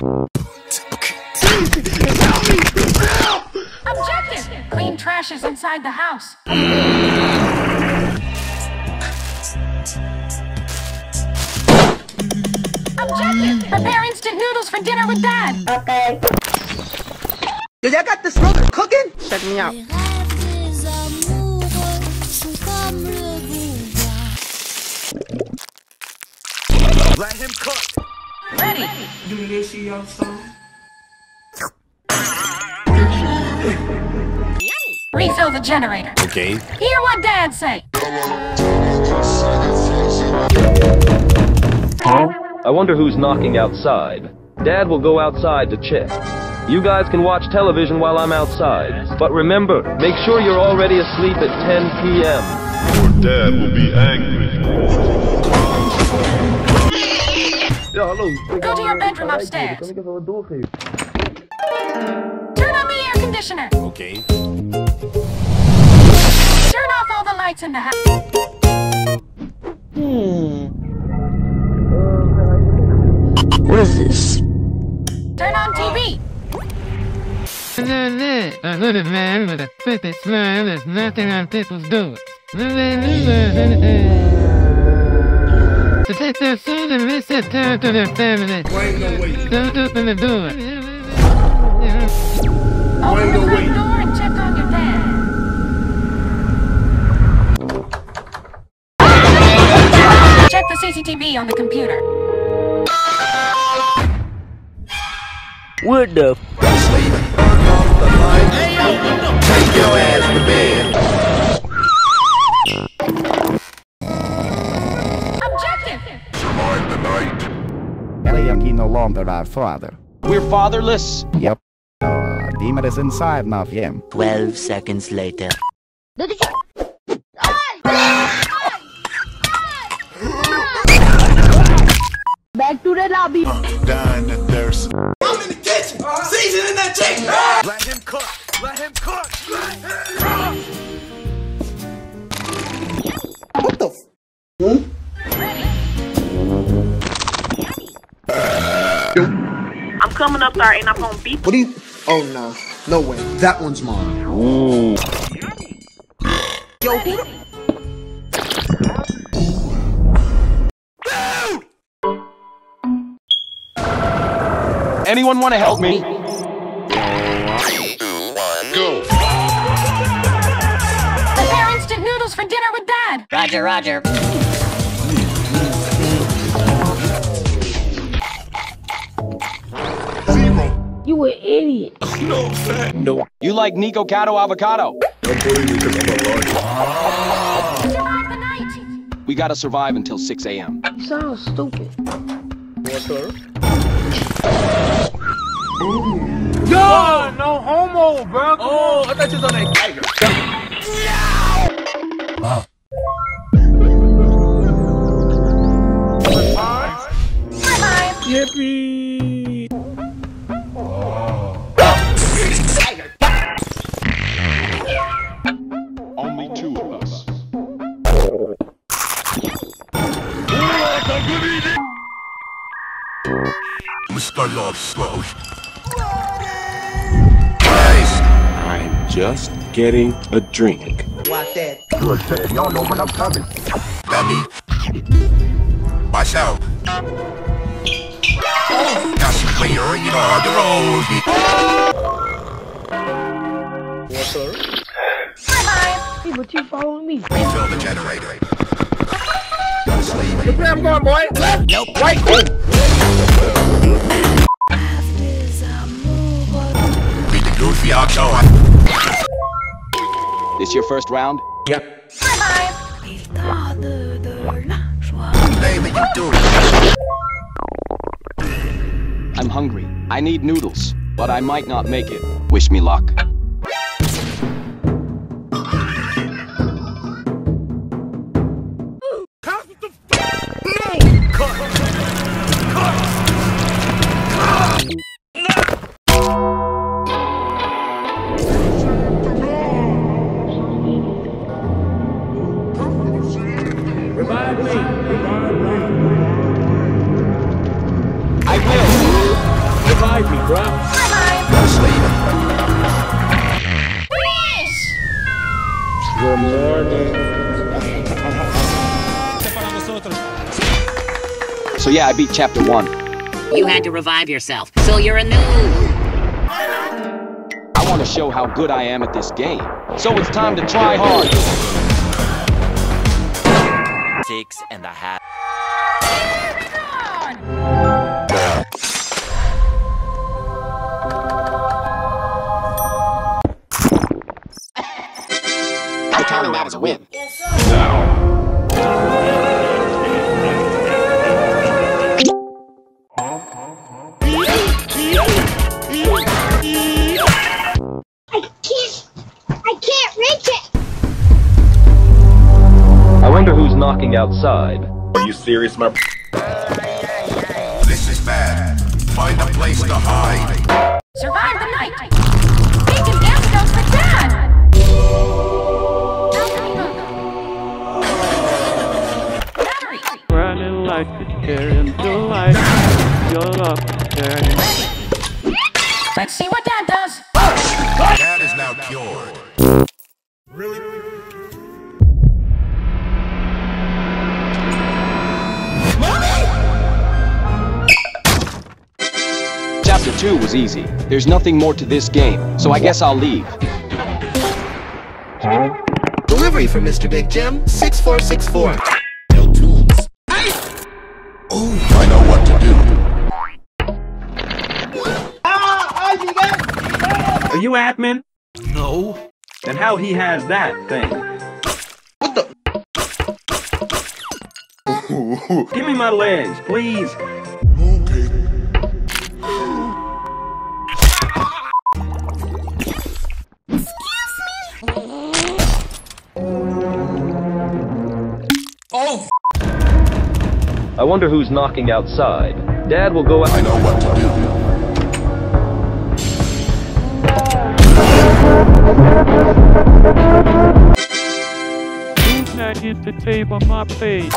Objective! Clean trash is inside the house. Objective! Prepare instant noodles for dinner with Dad. Okay. Yo, y'all got this smoker cooking? Check me out. Les rêves des amoureux sont comme le brouillard. Let him cook. Ready. Refill the generator. Okay. Hear what Dad say. I wonder who's knocking outside. Dad will go outside to check. You guys can watch television while I'm outside. But remember, make sure you're already asleep at 10 p.m. Your dad will be angry. Ja, hallo. Go to your bedroom upstairs. Kan ik even wat doorgeven? Turn on the air conditioner. Okay. Turn off all the lights in the house. Hmm. What is this? Turn on TV. A good man with a pretty smile is nothing on people's doors. Open the door. Open the front door and check on your dad. Check the CCTV on the computer. What the Take your ass to bed. No longer our father. We're fatherless. Yep. Uh, demon is inside now, yeah. 12 seconds later. Back to the lobby. Dying of thirst. I'm in the kitchen, seasoning that chicken. Let him cook. Coming up there and I'm gonna beat What do you Oh no. No way. That one's mine. Yo, who the Anyone want to help me? Go. Prepare instant noodles for dinner with Dad. Roger, Roger. You an idiot. No, fat. No. You like Nicocado Avocado? Don't bully me because I'm a large. Survive the night. We gotta survive until 6 a.m. You sound stupid. Survive. Let's start. Guys, I'm just getting a drink. Watch that. Y'all know when I'm coming. Dummy. Watch out. Now she play her, you know, on the road. Survive. Hey, but you following me. Refill the generator. Sleep. Where I'm going, boy? Left. Nope. Right. Des. Beat the goofy out. This your first round? Survive. Il tarde de la joie. Baby, you do it. I'm hungry. I need noodles, but I might not make it. Wish me luck. Good morning. So yeah, I beat chapter one. You had to revive yourself, so you're a noob. I want to show how good I am at this game. So it's time to try hard. Six and a half. As a win. I can't. I can't reach it. I wonder who's knocking outside. Are you serious, my? This is bad. Find a place to hide. Survive the night. Running like a deer into life. You're up there. Let's see what dad does. Dad is now cured. Really? Chapter two was easy. There's nothing more to this game, so I guess I'll leave. Delivery for Mr. Big Jim, 6464. I know what to do. Are you admin? No. Then how he has that thing? What the? Give me my legs, please. I wonder who's knocking outside. Dad will go out. I know what to do. Who's not hit the tape on my face?